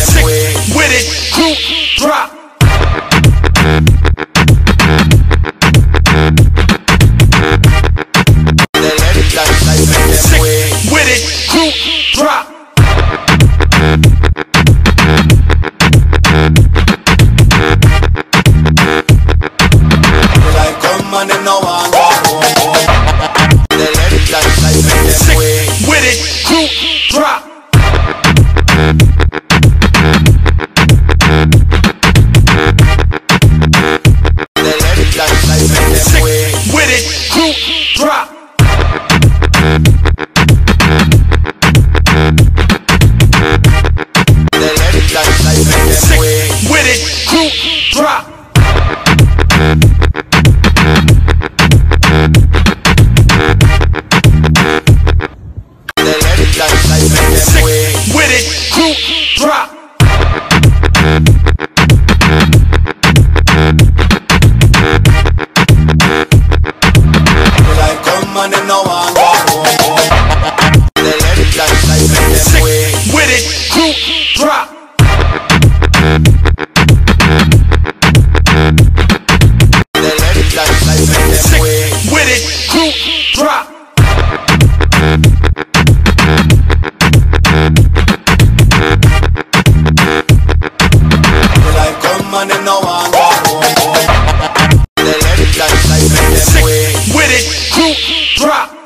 Sick with it, group drop. Sick with it, group drop. Like come and them it, drop. Sick with it, drop. Like way. with it, group drop.